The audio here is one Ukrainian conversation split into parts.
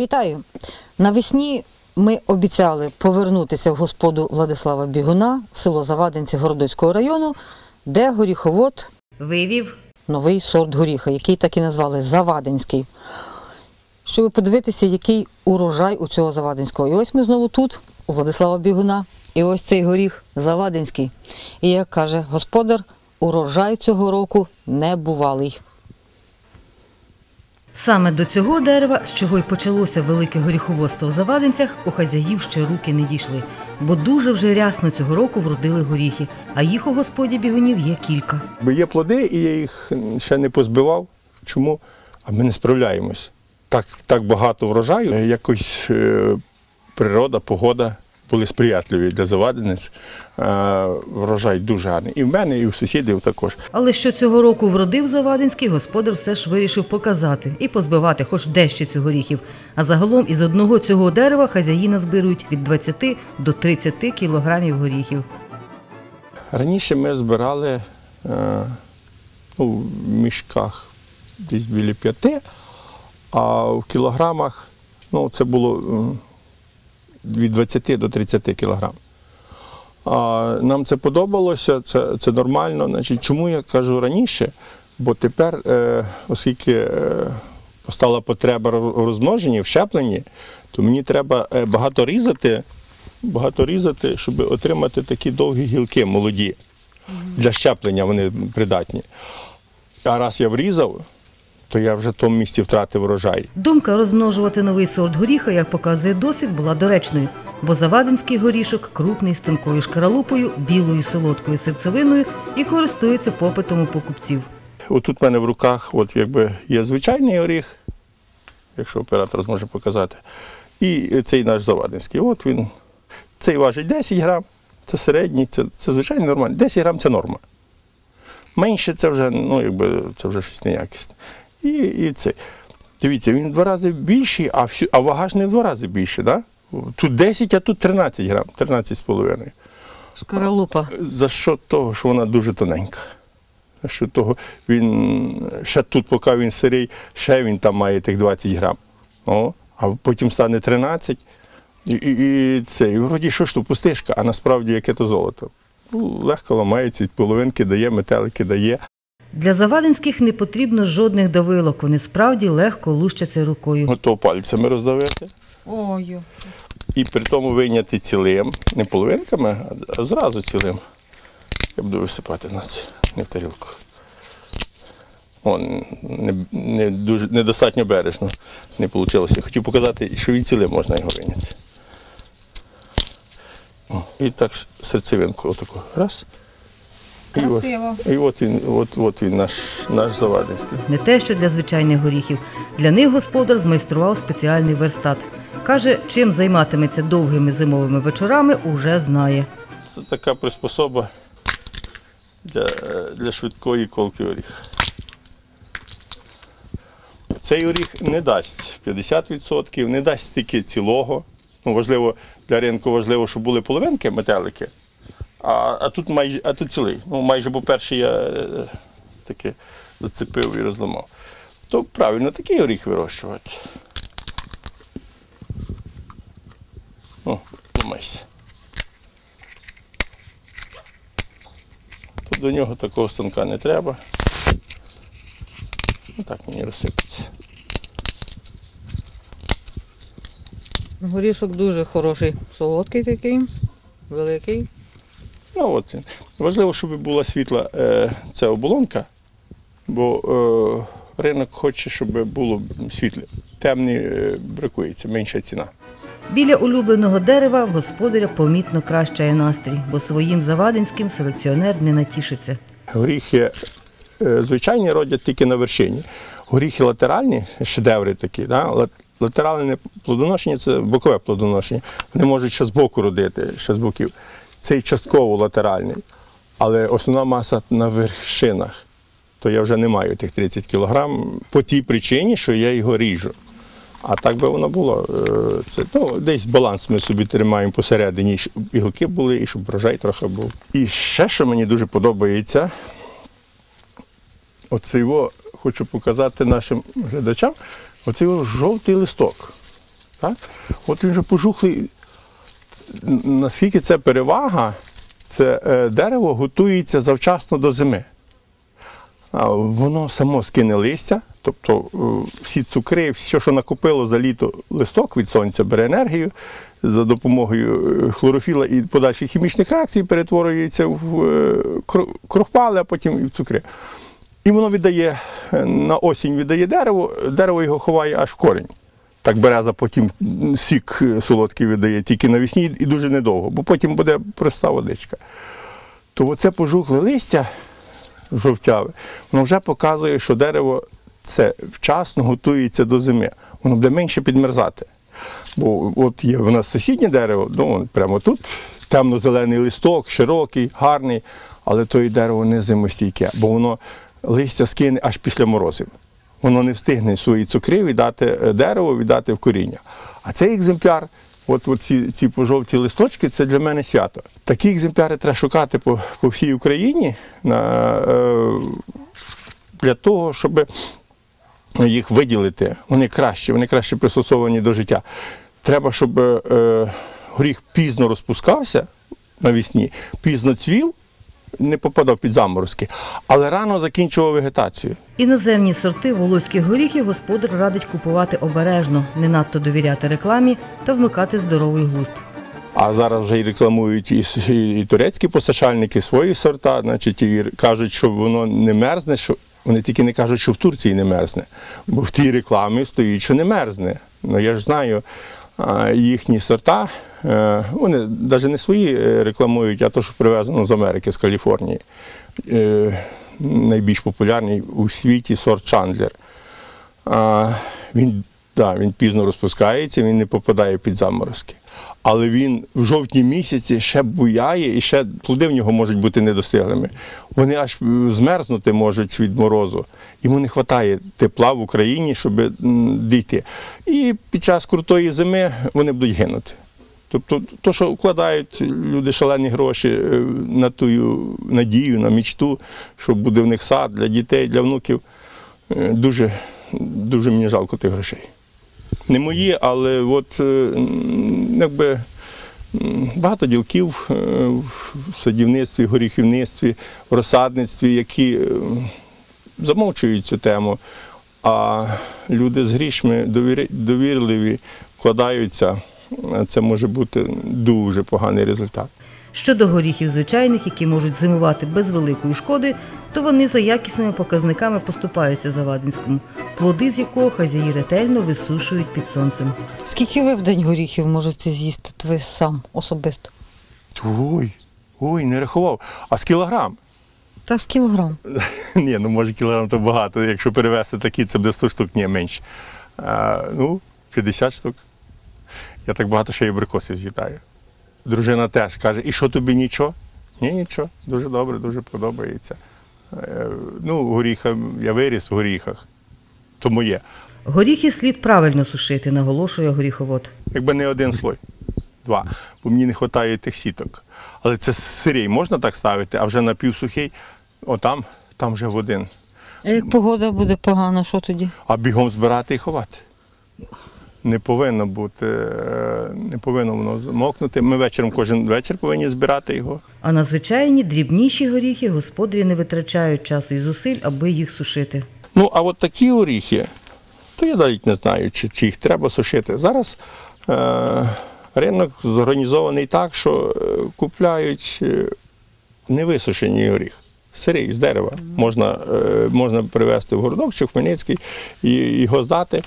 Вітаю! Навесні ми обіцяли повернутися в господу Владислава Бігуна в село Завадинці Городоцького району, де горіховод Вивів новий сорт горіха, який так і назвали Завадинський. Щоб подивитися, який урожай у цього Завадинського. І ось ми знову тут, у Владислава Бігуна. І ось цей горіх Завадинський. І як каже господар, урожай цього року небувалий. Саме до цього дерева, з чого й почалося велике горіховодство в Завадинцях, у хазяїв ще руки не дійшли, бо дуже вже рясно цього року вродили горіхи, а їх у господі бігунів є кілька. Бо є плоди, і я їх ще не позбивав. Чому? А ми не справляємось. Так, так багато врожаю. Якось е, природа, погода були сприятливі для завадинець. Е, врожай дуже гарний. І в мене, і в сусідів також. Але що цього року вродив Завадинський, господар все ж вирішив показати і позбивати хоч дещицю горіхів. А загалом із одного цього дерева хазяї назбирують від 20 до 30 кілограмів горіхів. Раніше ми збирали е, ну, в мішках десь біля п'яти, а в кілограмах ну, це було е, від 20 до 30 кілограм. А нам це подобалося, це, це нормально. Значить, чому я кажу раніше? Бо тепер, е, оскільки е, постала потреба в розмноженні, в щепленні, то мені треба е, багато різати, багато різати, щоб отримати такі довгі гілки молоді. Для щеплення вони придатні. А раз я врізав, то я вже в тому місці втратив врожай. Думка розмножувати новий сорт горіха, як показує досвід, була доречною, бо завадинський горішок крупний з тонкою шкаралупою, білою солодкою серцевиною і користується попитом у покупців. Отут в мене в руках от якби є звичайний оріх, якщо оператор зможе показати. І цей наш завадинський. От він. Цей важить 10 грам, це середній, це, це звичайно нормально. 10 грам це норма. Менше це вже, ну, якби, це вже щось неякісне. І, і це. Дивіться, він в два рази більший, а, всю, а вага ж не в два рази більше. Да? Тут 10, а тут 13 грам, 13,5. Шкаралупа. За що того, що вона дуже тоненька. За що того він ще тут, поки він сирий, ще він там має тих 20 грам. О, а потім стане 13. І, і, і це, і вроді що ж то пустишка, а насправді яке то золото. Ну, легко ламається, половинки дає, метелики дає. Для завадинських не потрібно жодних давилок, вони справді легко лущаться рукою. Готово пальцями роздавити. Ой. І при тому вийняти цілим, не половинками, а- а зразу цілим. Я буду висипати на це, не в тарілку. О, не, не дуже, недостатньо бережно не вийшло. Хотів показати, що він цілим можна його вийняти. О, і так серцевинку отаку. Раз. Красиво. І от він, от, от він наш, наш завадинський. Не те, що для звичайних горіхів. Для них господар змайстрував спеціальний верстат. Каже, чим займатиметься довгими зимовими вечорами, уже знає. Це така приспособа для, для швидкої колки оріха. Цей оріх не дасть 50%, не дасть стільки цілого. Ну, важливо, для ринку важливо, щоб були половинки, метелики, а, а тут майже а тут цілий. Ну, майже, бо перший я е, таки зацепив і розламав. То правильно такий оріх вирощувати. О, ламайся. Тут до нього такого станка не треба. Ну, так мені розсипеться. Горішок дуже хороший. Солодкий такий, великий. Ну, от він. Важливо, щоб була світла е, ця оболонка, бо е, ринок хоче, щоб було світле. Темні е, бракується, менша ціна. Біля улюбленого дерева в господаря помітно кращає настрій, бо своїм завадинським селекціонер не натішиться. Горіхи е, звичайні родять тільки на вершині. Горіхи латеральні, шедеври такі, да? латеральне плодоношення це бокове плодоношення. Вони можуть ще з боку родити, ще з боків. Цей частково латеральний, але основна маса на вершинах. То я вже не маю тих 30 кілограм по тій причині, що я його ріжу. А так би воно було. е, Це, ну, десь баланс ми собі тримаємо посередині, щоб іголки були, і щоб врожай трохи був. І ще, що мені дуже подобається, оце його хочу показати нашим глядачам, оце його жовтий листок. Так? От він вже пожухлий. Наскільки це перевага, це е, дерево готується завчасно до зими. Воно само скине листя, тобто е, всі цукри, все, що накопило за літо листок від сонця, бере енергію за допомогою е, хлорофіла і подальших хімічних реакцій перетворюється в е, кро- а потім і в цукри. І воно віддає на осінь віддає дерево, дерево його ховає аж в корінь. Так береза потім сік солодкий видає тільки навесні і дуже недовго, бо потім буде проста водичка. То оце пожухле листя жовтяве, воно вже показує, що дерево це вчасно готується до зими. Воно буде менше підмерзати. Бо от є в нас сусіднє дерево, ну, прямо тут темно-зелений листок, широкий, гарний, але то і дерево не зимостійке, бо воно листя скине аж після морозів. Воно не встигне свої цукри віддати е, дереву, віддати в коріння. А цей екземпляр, от, от ці, ці пожовті листочки, це для мене свято. Такі екземпляри треба шукати по, по всій Україні на, е, для того, щоб їх виділити. Вони краще, вони краще пристосовані до життя. Треба, щоб е, горіх пізно розпускався навесні, пізно цвів, не попадав під заморозки, але рано закінчував вегетацію. Іноземні сорти волоських горіхів господар радить купувати обережно, не надто довіряти рекламі та вмикати здоровий глузд. А зараз вже і рекламують і, і, і турецькі постачальники свої сорта, значить, і кажуть, що воно не мерзне, що вони тільки не кажуть, що в Турції не мерзне. Бо в тій рекламі стоїть, що не мерзне. Ну я ж знаю їхні сорта, е, вони навіть не свої е, рекламують, а то, що привезено з Америки, з Каліфорнії. Е, найбільш популярний у світі сорт Чандлер. Він, да, він пізно розпускається, він не попадає під заморозки. Але він в жовтні місяці ще буяє і ще плоди в нього можуть бути недостиглими. Вони аж змерзнути можуть від морозу. Йому не вистачає тепла в Україні, щоб дійти. І під час крутої зими вони будуть гинути. Тобто, то, що вкладають люди шалені гроші е, на ту надію, на мічту, що буде в них сад для дітей, для внуків, е, дуже, дуже мені жалко тих грошей. Не мої, але от е, якби багато ділків е, в садівництві, горіхівництві, в розсадництві, які е, замовчують цю тему. А люди з грішми довірливі вкладаються. Це може бути дуже поганий результат. Щодо горіхів звичайних, які можуть зимувати без великої шкоди, то вони за якісними показниками поступаються Завадинському, плоди з якого хазяї ретельно висушують під сонцем. Скільки ви в день горіхів можете з'їсти, ви сам особисто? Ой, ой, не рахував. А з кілограм? Та з кілограм. Ні, ну може кілограм то багато. Якщо перевезти такі, це буде 100 штук, ні, менше. А, ну, 50 штук. Я так багато ще й абрикосів з'їдаю. Дружина теж каже, і що тобі нічого? Ні, нічого. Дуже добре, дуже подобається. Е, ну, горіха, я виріс в горіхах. То моє. Горіхи слід правильно сушити, наголошує горіховод. Якби не один слой. Два. Бо мені не вистачає тих сіток. Але це сирій можна так ставити, а вже напівсухий, отам, там вже в один. А як погода буде погана, що тоді? А бігом збирати і ховати. Не повинно бути, е, не повинно воно змокнути. Ми вечором кожен вечір повинні збирати його. А на звичайні дрібніші горіхи господарі не витрачають часу і зусиль, аби їх сушити. Ну, а от такі оріхи, то я навіть не знаю, чи, чи їх треба сушити. Зараз е, ринок зорганізований так, що е, купляють е, невисушений оріх. Сирий з дерева. Можна, можна привезти в городок чи в Хмельницький і його здати.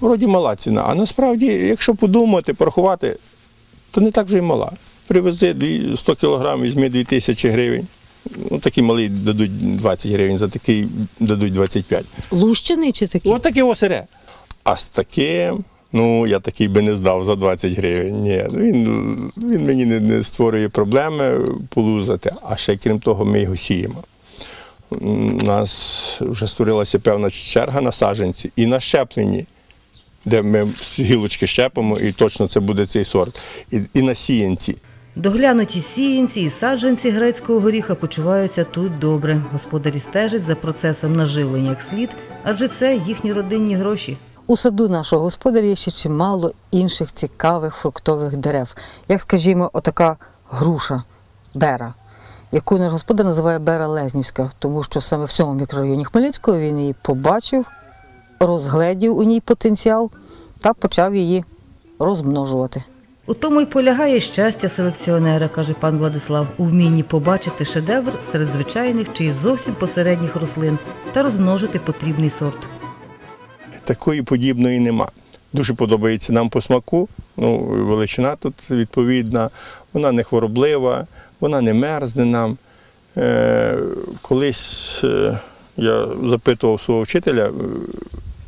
Вроді мала ціна. А насправді, якщо подумати, порахувати, то не так вже й мала. Привези 100 кг, візьми 2 тисячі гривень. Ну, такі малі дадуть 20 гривень, за такий дадуть 25. Лущений чи такий? Ось таке осире. А з таким, ну, я такий би не здав за 20 гривень. Ні, він, він мені не, не створює проблеми полузати, а ще крім того, ми його сіємо. У нас вже створилася певна черга на саджанці і на щепленні, де ми гілочки щепимо, і точно це буде цей сорт. І, і на сіянці. Доглянуті сіянці і саджанці грецького горіха почуваються тут добре. Господарі стежать за процесом наживлення як слід, адже це їхні родинні гроші. У саду нашого господаря є ще чимало інших цікавих фруктових дерев. Як, скажімо, отака груша бера, яку наш господар називає бера Лезнівська, тому що саме в цьому мікрорайоні Хмельницького він її побачив, розгледів у ній потенціал та почав її розмножувати. У тому й полягає щастя селекціонера, каже пан Владислав, у вмінні побачити шедевр серед звичайних чи зовсім посередніх рослин та розмножити потрібний сорт. Такої подібної нема. Дуже подобається нам по смаку. Ну, величина тут відповідна, вона не хвороблива, вона не мерзне нам. Е, колись е, я запитував свого вчителя, е,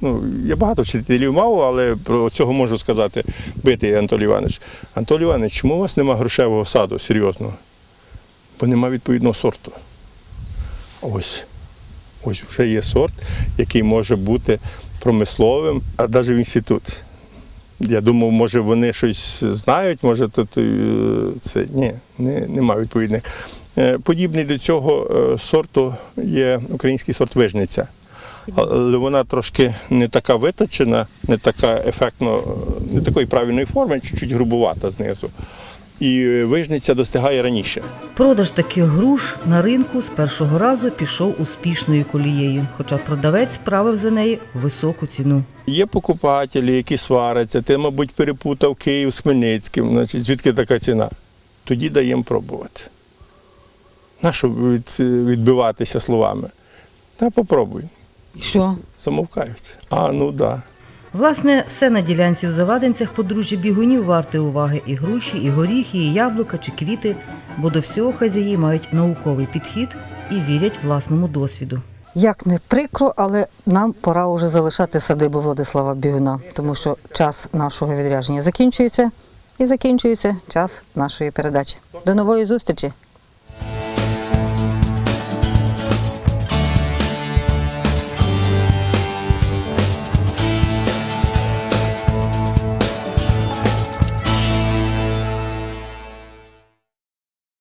ну, я багато вчителів мав, але про цього можу сказати, битий Анатолій Іванович. Анатолій Іванович, чому у вас немає грошевого саду серйозного? Бо нема відповідного сорту. Ось. Ось вже є сорт, який може бути промисловим, а навіть в інститут. Я думав, може вони щось знають, може тут е, це ні, не, немає відповідних. Е, Подібний до цього е, сорту є український сорт вижниця. Але вона трошки не така виточена, не така ефектно, е, не такої правильної форми, чуть-чуть грубувата знизу. І вижниця достигає раніше. Продаж таких груш на ринку з першого разу пішов успішною колією, хоча продавець правив за неї високу ціну. Є покупателі, які сваряться, ти, мабуть, перепутав Київ з Хмельницьким, значить, звідки така ціна? Тоді даємо пробувати. Нащо від, відбиватися словами? Та попробуй. І що? Замовкають. А, ну так. Да. Власне, все на ділянці в Завадинцях подружжя бігунів варте уваги і груші, і горіхи, і яблука, чи квіти, бо до всього хазяї мають науковий підхід і вірять власному досвіду. Як не прикро, але нам пора вже залишати садибу Владислава Бігуна, тому що час нашого відрядження закінчується і закінчується час нашої передачі. До нової зустрічі!